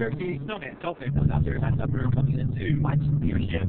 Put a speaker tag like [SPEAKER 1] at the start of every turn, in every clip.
[SPEAKER 1] and then turkey, snowman, dolphin, and out there, that's a bird coming into my leadership.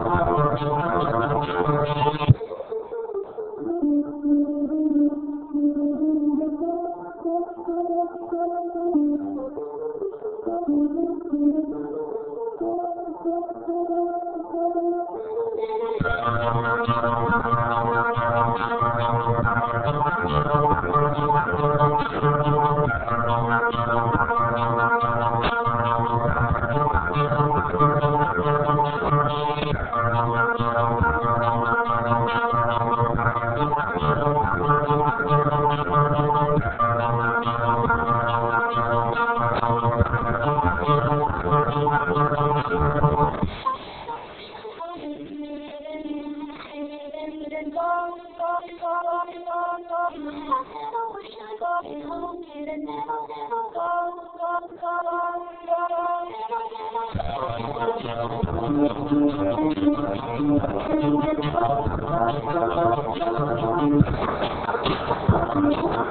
[SPEAKER 2] Thank you.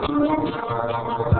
[SPEAKER 2] Gracias.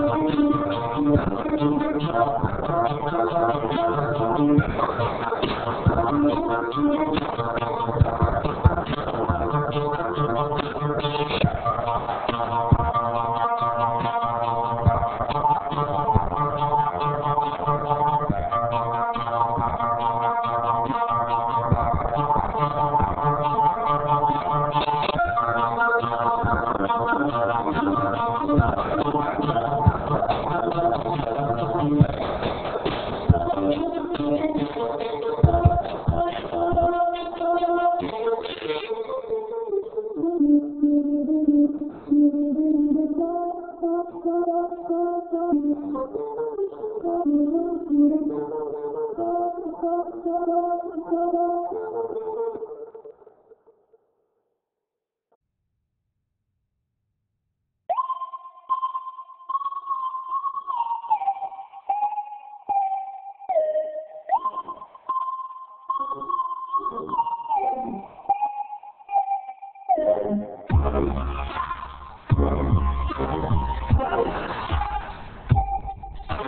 [SPEAKER 2] Thank you. I'm going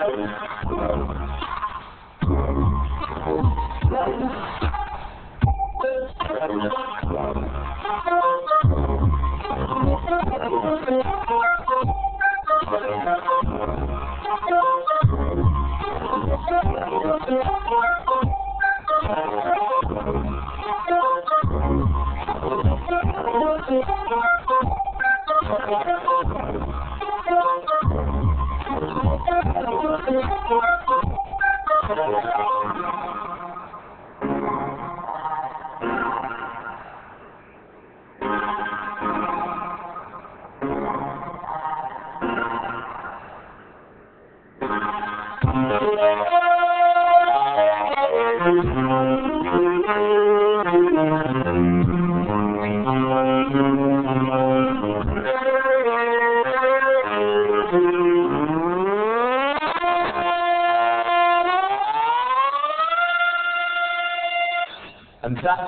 [SPEAKER 2] And that's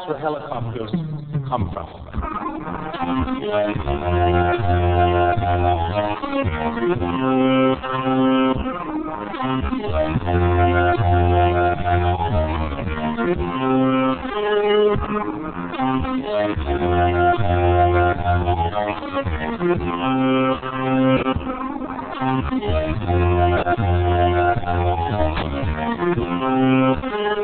[SPEAKER 2] where helicopters come from.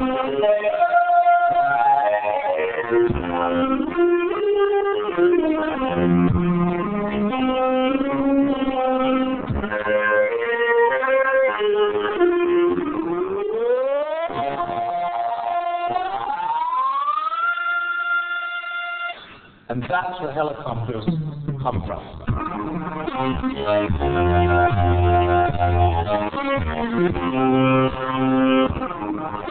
[SPEAKER 3] And that's where helicopters come from.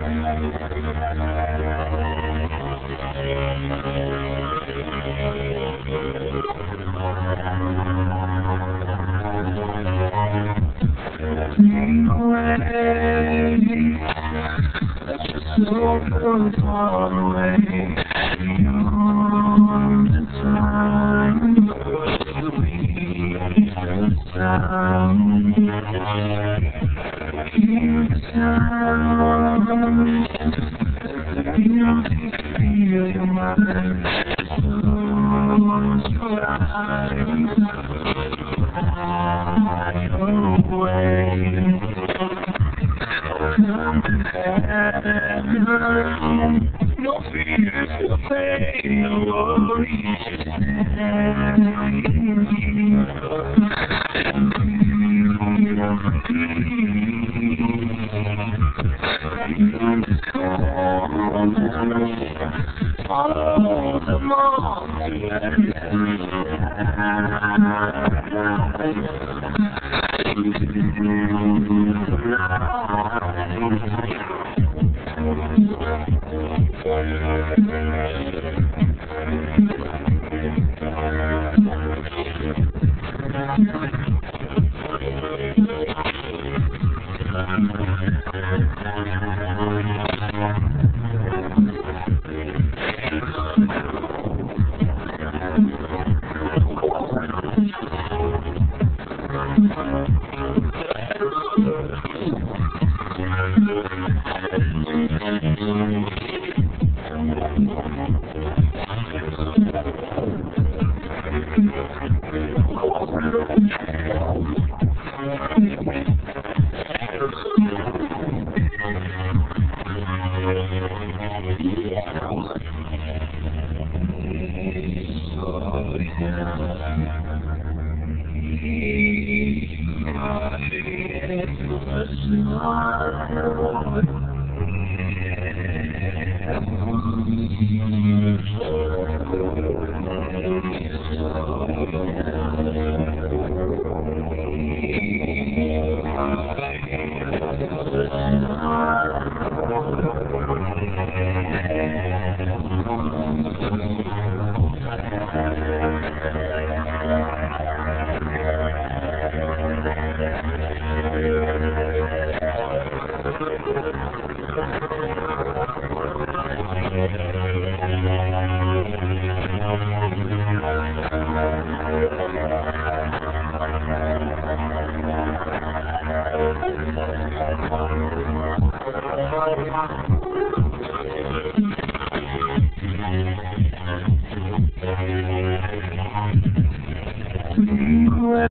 [SPEAKER 3] Thank you. Mm-hmm.
[SPEAKER 4] Thank you.
[SPEAKER 2] Thank you.